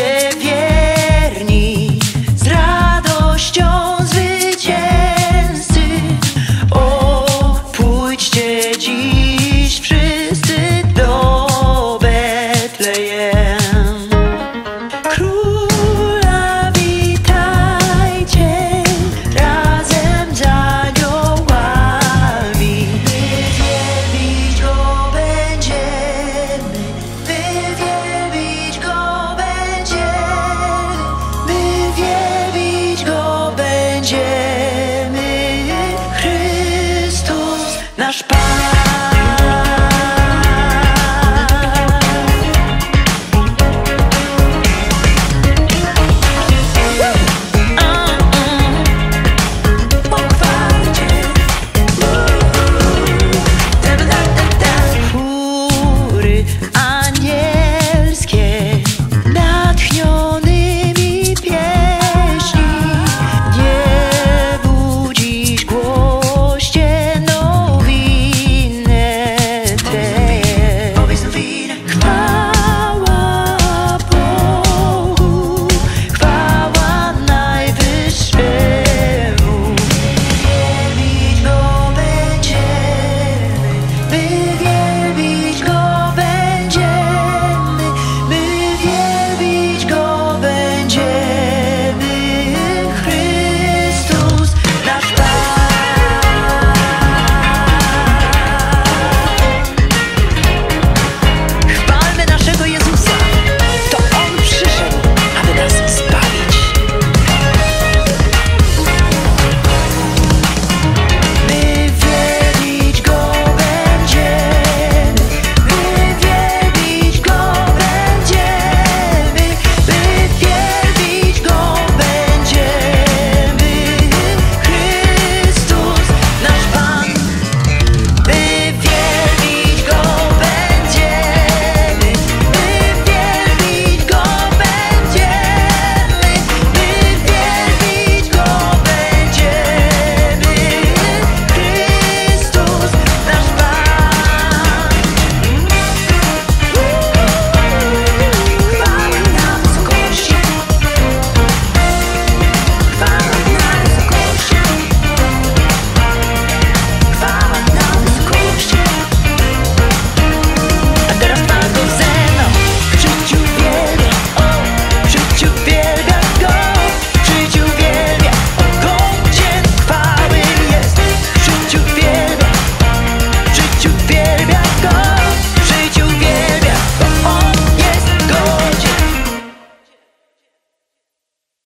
yeah. be